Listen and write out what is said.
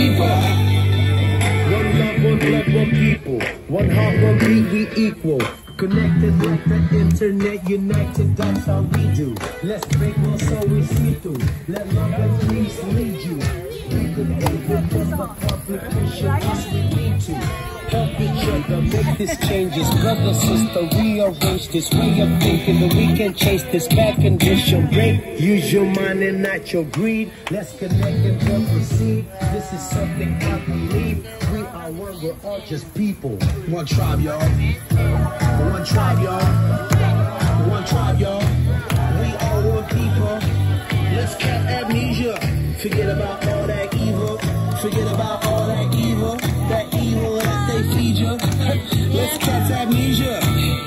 One love, one blood, one people. One heart, one beat, we equal. Connected like the internet, united, that's how we do. Let's make more so we see through. Let love and peace lead you. We could equal. together, make these changes. Brother, sister, rearrange this way of thinking that we can chase this back condition. Break, use your mind and not your greed. Let's connect and proceed. This is something I believe. We are one, we're all just people. One tribe, y'all. One tribe, y'all. One tribe, y'all. We are one people. Let's cut amnesia. Forget about all that evil. Forget about all that evil. Let's catch amnesia.